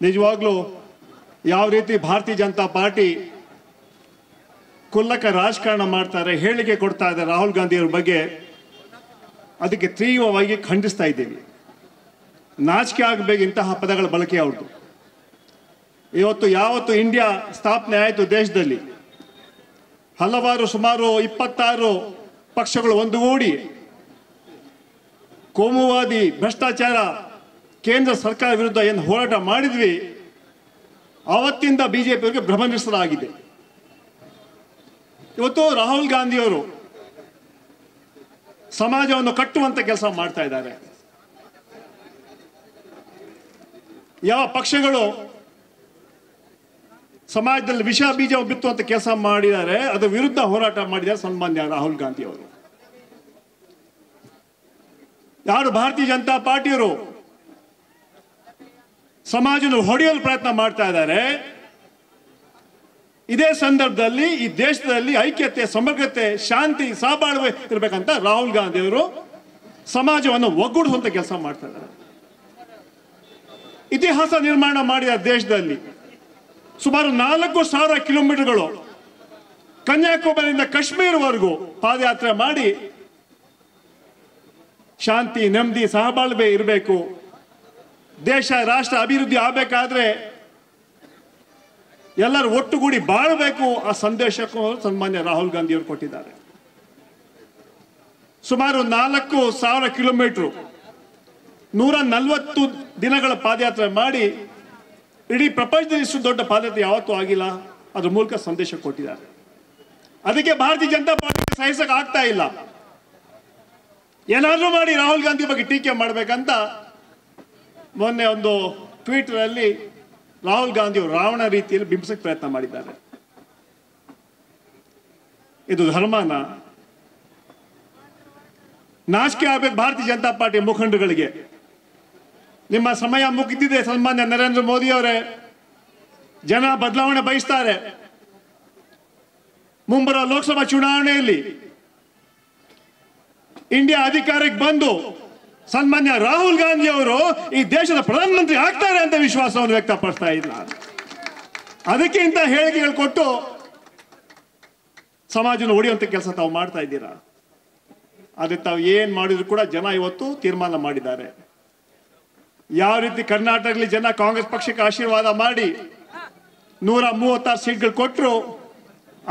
ನಿಜವಾಗ್ಲೂ ಯಾವ ರೀತಿ ಭಾರತೀಯ ಜನತಾ ಪಾರ್ಟಿ ಕುಲ್ಲಕ ರಾಜಕಾರಣ ಮಾಡ್ತಾರೆ, ಹೇಳಿಕೆ ಕೊಡ್ತಾ ಇದ್ದಾರೆ ರಾಹುಲ್ ಗಾಂಧಿಯವ್ರ ಬಗ್ಗೆ, ಅದಕ್ಕೆ ತೀವ್ರವಾಗಿ ಖಂಡಿಸ್ತಾ ಇದ್ದೀವಿ. ನಾಚಿಕೆ ಆಗಬೇಕು ಇಂತಹ ಪದಗಳ ಬಳಕೆ ಅವ್ರದ್ದು ಇವತ್ತು ಯಾವತ್ತು ಇಂಡಿಯಾ ಸ್ಥಾಪನೆ ಆಯಿತು ದೇಶದಲ್ಲಿ, ಹಲವಾರು ಸುಮಾರು ಇಪ್ಪತ್ತಾರು ಪಕ್ಷಗಳು ಒಂದುಗೂಡಿ ಕೋಮುವಾದಿ ಭ್ರಷ್ಟಾಚಾರ ಕೇಂದ್ರ ಸರ್ಕಾರ ವಿರುದ್ಧ ಏನು ಹೋರಾಟ ಮಾಡಿದ್ವಿ ಆವತ್ತಿಂದ ಬಿಜೆಪಿಯವರಿಗೆ ಭ್ರಮಿಸಲಾಗಿದೆ ಇವತ್ತು ರಾಹುಲ್ ಗಾಂಧಿಯವರು ಸಮಾಜವನ್ನು ಕಟ್ಟುವಂತ ಕೆಲಸ ಮಾಡ್ತಾ ಇದ್ದಾರೆ. ಯಾವ ಪಕ್ಷಗಳು ಸಮಾಜದಲ್ಲಿ ವಿಷ ಬೀಜ ಬಿತ್ತುವಂತ ಕೆಲಸ ಮಾಡಿದ್ದಾರೆ ಅದರ ವಿರುದ್ಧ ಹೋರಾಟ ಮಾಡಿದ್ದಾರೆ ಸನ್ಮಾನ್ಯ ರಾಹುಲ್ ಗಾಂಧಿ ಅವರು. ಯಾರು ಭಾರತೀಯ ಜನತಾ ಪಾರ್ಟಿಯವರು ಸಮಾಜವನ್ನು ಹೊಡೆಯಲು ಪ್ರಯತ್ನ ಮಾಡ್ತಾ ಇದ್ದಾರೆ. ಇದೇ ಸಂದರ್ಭದಲ್ಲಿ ಈ ದೇಶದಲ್ಲಿ ಐಕ್ಯತೆ, ಸಮಗ್ರತೆ, ಶಾಂತಿ, ಸಹಬಾಳ್ವೆ ಇರಬೇಕಂತ ರಾಹುಲ್ ಗಾಂಧಿ ಅವರು ಸಮಾಜವನ್ನು ಒಗ್ಗೂಡಿಸುವಂತ ಕೆಲಸ ಮಾಡ್ತಾ ಇದ್ದಾರೆ. ಇತಿಹಾಸ ನಿರ್ಮಾಣ ಮಾಡಿದ ದೇಶದಲ್ಲಿ ಸುಮಾರು ನಾಲ್ಕು ಸಾವಿರ ಕಿಲೋಮೀಟರ್ಗಳು ಕನ್ಯಾಕುಮಾರಿಯಿಂದ ಕಾಶ್ಮೀರವರೆಗೂ ಪಾದಯಾತ್ರೆ ಮಾಡಿ ಶಾಂತಿ, ನೆಮ್ಮದಿ, ಸಹಬಾಳ್ವೆ ಇರಬೇಕು. ದೇಶ, ರಾಷ್ಟ್ರ ಅಭಿವೃದ್ಧಿ ಆಗಬೇಕಾದ್ರೆ ಎಲ್ಲರೂ ಒಟ್ಟುಗೂಡಿ ಬಾಳಬೇಕು. ಆ ಸಂದೇಶಕ್ಕೂ ಸನ್ಮಾನ್ಯ ರಾಹುಲ್ ಗಾಂಧಿ ಅವರು ಕೊಟ್ಟಿದ್ದಾರೆ. ಸುಮಾರು ನಾಲ್ಕು ಸಾವಿರ ಕಿಲೋಮೀಟರ್ ನೂರ ನಲವತ್ತು ದಿನಗಳ ಪಾದಯಾತ್ರೆ ಮಾಡಿ ಇಡೀ ಪ್ರಪಂಚದಲ್ಲಿ ಇಷ್ಟು ದೊಡ್ಡ ಪಾದಯಾತ್ರೆ ಯಾವತ್ತೂ ಆಗಿಲ್ಲ. ಅದ್ರ ಮೂಲಕ ಸಂದೇಶ ಕೊಟ್ಟಿದ್ದಾರೆ. ಅದಕ್ಕೆ ಭಾರತೀಯ ಜನತಾ ಪಾರ್ಟಿ ಸಹಿಸಕ್ ಆಗ್ತಾ ಇಲ್ಲ. ಏನಾದ್ರೂ ಮಾಡಿ ರಾಹುಲ್ ಗಾಂಧಿ ಬಗ್ಗೆ ಟೀಕೆ ಮಾಡ್ಬೇಕಂತ ಮೊನ್ನೆ ಒಂದು ಟ್ವೀಟರ್ ಅಲ್ಲಿ ರಾಹುಲ್ ಗಾಂಧಿ ರಾವಣ ರೀತಿಯಲ್ಲಿ ಬಿಂಬಿಸಕ್ಕೆ ಪ್ರಯತ್ನ ಮಾಡಿದ್ದಾರೆ. ಇದು ಧರ್ಮನ? ನಾಚಿಕೆ ಆಗ್ಬೇಕು ಭಾರತೀಯ ಜನತಾ ಪಾರ್ಟಿ ಮುಖಂಡಗಳಿಗೆ ನಿಮ್ಮ ಸಮಯ ಮುಗಿದಿದೆ, ಸನ್ಮಾನ್ಯ ನರೇಂದ್ರ ಮೋದಿ ಅವರೇ. ಜನ ಬದಲಾವಣೆ ಬಯಸ್ತಾರೆ. ಮುಂಬರುವ ಲೋಕಸಭಾ ಚುನಾವಣೆಯಲ್ಲಿ ಇಂಡಿಯಾ ಅಧಿಕಾರಕ್ಕೆ ಬಂದು ಸನ್ಮಾನ್ಯ ರಾಹುಲ್ ಗಾಂಧಿ ಅವರು ಈ ದೇಶದ ಪ್ರಧಾನಮಂತ್ರಿ ಆಗ್ತಾರೆ ಅಂತ ವಿಶ್ವಾಸವನ್ನು ವ್ಯಕ್ತಪಡಿಸ್ತಾ ಇಲ್ಲ. ಅದಕ್ಕೆ ಇಂತಹ ಹೇಳಿಕೆಗಳು ಕೊಟ್ಟು ಸಮಾಜನ ಹೊಡೆಯುವಂತ ಕೆಲಸ ತಾವು ಮಾಡ್ತಾ ಇದ್ದೀರಾ? ಆದ್ರೆ ತಾವು ಏನ್ ಮಾಡಿದ್ರು ಕೂಡ ಜನ ಇವತ್ತು ತೀರ್ಮಾನ ಮಾಡಿದ್ದಾರೆ. ಯಾವ ರೀತಿ ಕರ್ನಾಟಕದಲ್ಲಿ ಜನ ಕಾಂಗ್ರೆಸ್ ಪಕ್ಷಕ್ಕೆ ಆಶೀರ್ವಾದ ಮಾಡಿ ನೂರ ಮೂವತ್ತಾರು ಸೀಟ್ಗಳು ಕೊಟ್ಟರು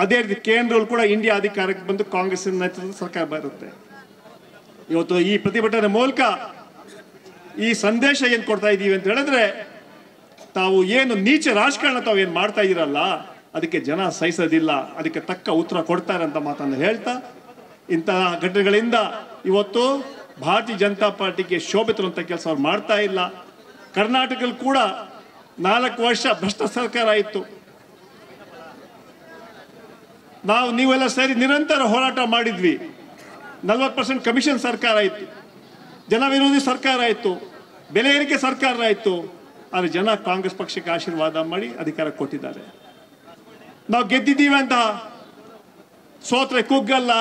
ಅದೇ ರೀತಿ ಕೇಂದ್ರಗಳು ಕೂಡ ಇಂಡಿಯಾ ಅಧಿಕಾರಕ್ಕೆ ಬಂದು ಕಾಂಗ್ರೆಸ್ ನೇತೃತ್ವದ ಸರ್ಕಾರ ಬರುತ್ತೆ. ಇವತ್ತು ಈ ಪ್ರತಿಭಟನೆ ಮೂಲಕ ಈ ಸಂದೇಶ ಏನು ಕೊಡ್ತಾ ಇದ್ದೀವಿ ಅಂತ ಹೇಳಿದ್ರೆ, ತಾವು ಏನು ನೀಚ ರಾಜಕಾರಣ ತಾವು ಏನು ಮಾಡ್ತಾ ಇದ್ದೀರಲ್ಲ ಅದಕ್ಕೆ ಜನ ಸಹಿಸೋದಿಲ್ಲ, ಅದಕ್ಕೆ ತಕ್ಕ ಉತ್ತರ ಕೊಡ್ತಾರೆ ಅಂತ ಮಾತನ್ನು ಹೇಳ್ತಾ, ಇಂತಹ ಘಟನೆಗಳಿಂದ ಇವತ್ತು ಭಾರತೀಯ ಜನತಾ ಪಾರ್ಟಿಗೆ ಶೋಭೆ ತರುವಂಥ ಕೆಲಸ ಅವ್ರು ಮಾಡ್ತಾ ಇಲ್ಲ. ಕರ್ನಾಟಕದಲ್ಲಿ ಕೂಡ ನಾಲ್ಕು ವರ್ಷ ಭ್ರಷ್ಟ ಸರ್ಕಾರ ಇತ್ತು. ನಾವು ನೀವೆಲ್ಲ ಸೇರಿ ನಿರಂತರ ಹೋರಾಟ ಮಾಡಿದ್ವಿ. ನಲ್ವತ್ತು ಪರ್ಸೆಂಟ್ ಕಮಿಷನ್ ಸರ್ಕಾರ ಇತ್ತು ಜನ ವಿರೋಧಿ ಸರ್ಕಾರ ಇತ್ತು ಬೆಲೆ ಏರಿಕೆ ಸರ್ಕಾರ ಇತ್ತು ಆದರೆ ಜನ ಕಾಂಗ್ರೆಸ್ ಪಕ್ಷಕ್ಕೆ ಆಶೀರ್ವಾದ ಮಾಡಿ ಅಧಿಕಾರ ಕೊಟ್ಟಿದ್ದಾರೆ. ನಾವು ಗೆದ್ದಿದ್ದೀವಿ ಅಂತ ಸೋತ್ರೆ ಕುಗ್ಗಲ್ಲ,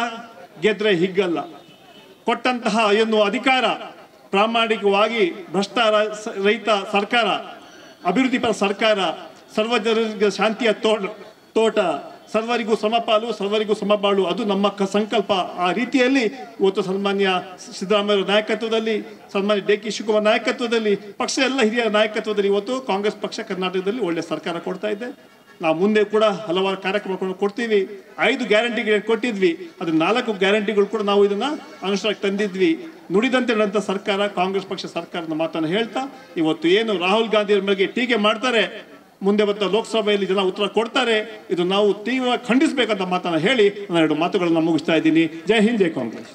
ಗೆದ್ರೆ ಹಿಗ್ಗಲ್ಲ. ಕೊಟ್ಟಂತಹ ಎನ್ನುವ ಅಧಿಕಾರ ಪ್ರಾಮಾಣಿಕವಾಗಿ ಭ್ರಷ್ಟ ರೈತ ಸರ್ಕಾರ, ಅಭಿವೃದ್ಧಿಪರ ಸರ್ಕಾರ ಸರ್ವಜನಿಗೆ ಶಾಂತಿಯ ತೋಟ ತೋಟ ಸರ್ವರಿಗೂ ಸಮಪಾಲು, ಸರ್ವರಿಗೂ ಸಮಬಾಳು. ಅದು ನಮ್ಮ ಕ- ಸಂಕಲ್ಪ. ಆ ರೀತಿಯಲ್ಲಿ ಇವತ್ತು ಸನ್ಮಾನ್ಯ ಸಿದ್ದರಾಮಯ್ಯ ನಾಯಕತ್ವದಲ್ಲಿ, ಸನ್ಮಾನ್ಯ ಡಿ ಕೆ ಶಿವಕುಮಾರ್ ನಾಯಕತ್ವದಲ್ಲಿ, ಪಕ್ಷ ಎಲ್ಲ ಹಿರಿಯ ನಾಯಕತ್ವದಲ್ಲಿ ಇವತ್ತು ಕಾಂಗ್ರೆಸ್ ಪಕ್ಷ ಕರ್ನಾಟಕದಲ್ಲಿ ಒಳ್ಳೆ ಸರ್ಕಾರ ಕೊಡ್ತಾ ಇದೆ. ನಾವು ಮುಂದೆ ಕೂಡ ಹಲವಾರು ಕಾರ್ಯಕ್ರಮಗಳನ್ನು ಕೊಡ್ತೀವಿ. ಐದು ಗ್ಯಾರಂಟಿಗಳು ಕೊಟ್ಟಿದ್ವಿ. ಅದು ನಾಲ್ಕು ಗ್ಯಾರಂಟಿಗಳು ಕೂಡ ನಾವು ಇದನ್ನು ಅನುಷ್ಠಾನಕ್ಕೆ ತಂದಿದ್ವಿ. ನುಡಿದಂತೆ ನಡೆದಂಥ ಸರ್ಕಾರ, ಕಾಂಗ್ರೆಸ್ ಪಕ್ಷ ಸರ್ಕಾರದ ಮಾತನ್ನು ಹೇಳ್ತಾ, ಇವತ್ತು ಏನು ರಾಹುಲ್ ಗಾಂಧಿ ಮೇಲೆ ಟೀಕೆ ಮಾಡ್ತಾರೆ ಮುಂದೆ ಬತ್ತ ಲೋಕಸಭೆಯಲ್ಲಿ ಜನ ಉತ್ತರ ಕೊಡ್ತಾರೆ. ಇದು ನಾವು ತೀವ್ರ ಖಂಡಿಸಬೇಕಂತ ಮಾತನ್ನು ಹೇಳಿ ನಾನು ಎರಡು ಮಾತುಗಳನ್ನು ಮುಗಿಸ್ತಾ ಇದ್ದೀನಿ. ಜೈ ಹಿಂದ್, ಜೈ ಕಾಂಗ್ರೆಸ್.